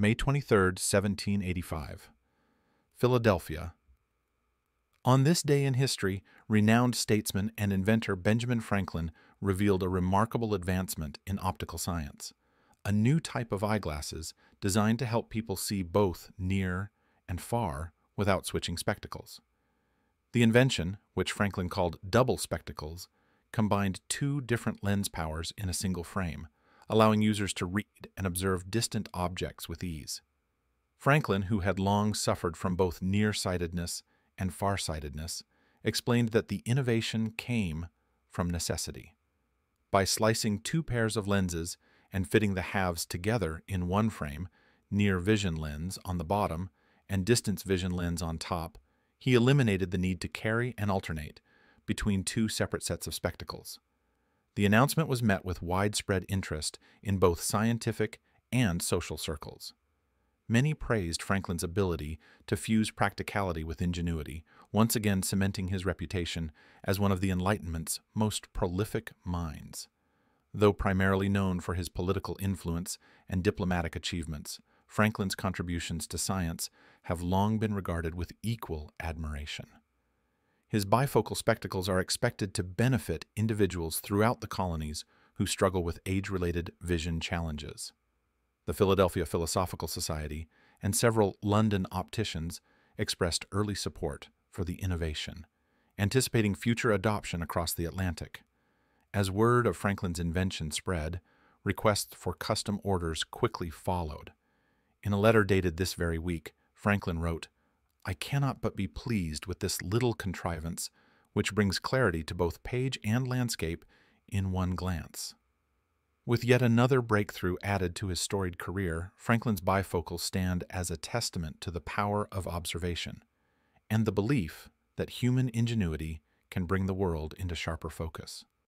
May 23, 1785. Philadelphia. On this day in history, renowned statesman and inventor Benjamin Franklin revealed a remarkable advancement in optical science, a new type of eyeglasses designed to help people see both near and far without switching spectacles. The invention, which Franklin called double spectacles, combined two different lens powers in a single frame, allowing users to read and observe distant objects with ease. Franklin, who had long suffered from both nearsightedness and farsightedness, explained that the innovation came from necessity. By slicing two pairs of lenses and fitting the halves together in one frame, near vision lens on the bottom and distance vision lens on top, he eliminated the need to carry and alternate between two separate sets of spectacles. The announcement was met with widespread interest in both scientific and social circles. Many praised Franklin's ability to fuse practicality with ingenuity, once again cementing his reputation as one of the Enlightenment's most prolific minds. Though primarily known for his political influence and diplomatic achievements, Franklin's contributions to science have long been regarded with equal admiration. His bifocal spectacles are expected to benefit individuals throughout the colonies who struggle with age-related vision challenges. The Philadelphia Philosophical Society and several London opticians expressed early support for the innovation, anticipating future adoption across the Atlantic. As word of Franklin's invention spread, requests for custom orders quickly followed. In a letter dated this very week, Franklin wrote, I cannot but be pleased with this little contrivance, which brings clarity to both page and landscape in one glance. With yet another breakthrough added to his storied career, Franklin's bifocals stand as a testament to the power of observation and the belief that human ingenuity can bring the world into sharper focus.